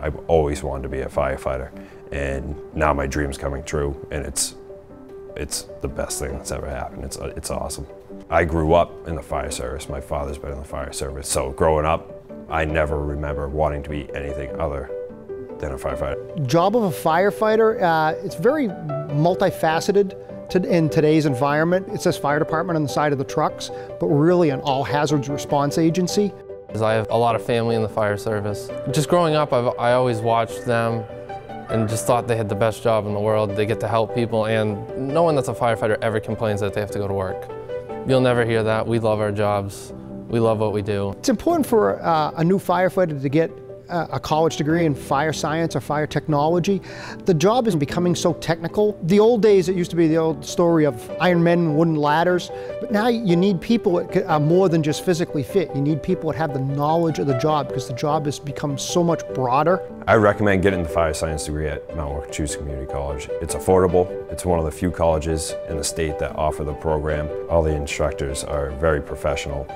I've always wanted to be a firefighter, and now my dream's coming true, and it's it's the best thing that's ever happened. It's it's awesome. I grew up in the fire service. My father's been in the fire service, so growing up, I never remember wanting to be anything other than a firefighter. Job of a firefighter, uh, it's very multifaceted to, in today's environment. It says fire department on the side of the trucks, but we're really an all hazards response agency. I have a lot of family in the fire service. Just growing up, I've, I always watched them and just thought they had the best job in the world. They get to help people and no one that's a firefighter ever complains that they have to go to work. You'll never hear that. We love our jobs. We love what we do. It's important for uh, a new firefighter to get Uh, a college degree in fire science or fire technology. The job is becoming so technical. The old days, it used to be the old story of iron men and wooden ladders, but now you need people that are more than just physically fit. You need people that have the knowledge of the job because the job has become so much broader. I recommend getting the fire science degree at Mount Wachusett Community College. It's affordable. It's one of the few colleges in the state that offer the program. All the instructors are very professional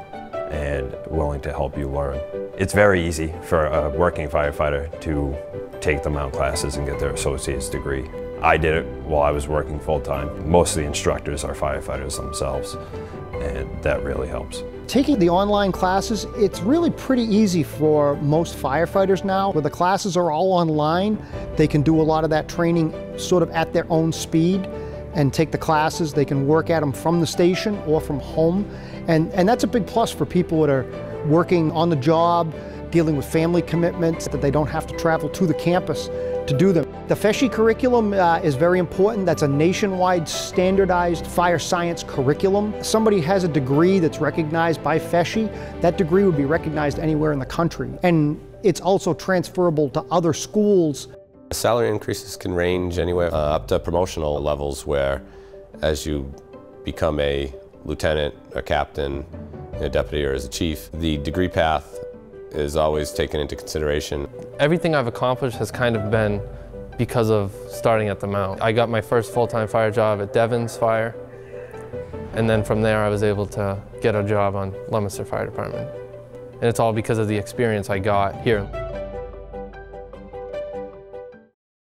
and willing to help you learn. It's very easy for a working firefighter to take the mount classes and get their associate's degree. I did it while I was working full-time. Most of the instructors are firefighters themselves, and that really helps. Taking the online classes, it's really pretty easy for most firefighters now. Where the classes are all online, they can do a lot of that training sort of at their own speed and take the classes. They can work at them from the station or from home. And, and that's a big plus for people that are working on the job, dealing with family commitments, that they don't have to travel to the campus to do them. The FESHE curriculum uh, is very important. That's a nationwide standardized fire science curriculum. Somebody has a degree that's recognized by FESHE, that degree would be recognized anywhere in the country. And it's also transferable to other schools Salary increases can range anywhere uh, up to promotional levels where as you become a lieutenant, a captain, a deputy, or as a chief, the degree path is always taken into consideration. Everything I've accomplished has kind of been because of starting at the Mount. I got my first full-time fire job at Devens Fire, and then from there I was able to get a job on Leominster Fire Department. And it's all because of the experience I got here.